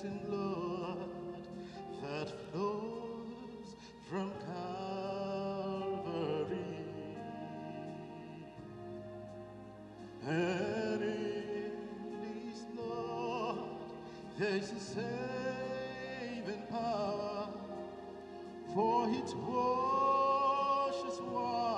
blessing, Lord, that flows from Calvary. And in these, Lord, there's a saving power, for it washes water.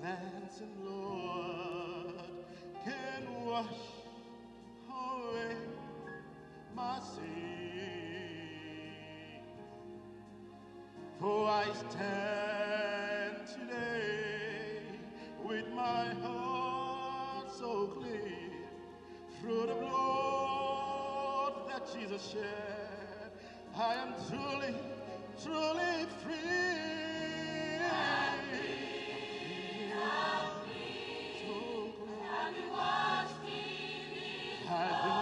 Glancing, Lord can wash away my sin. For I stand today with my heart so clean through the blood that Jesus shed. I am truly, truly free. 아,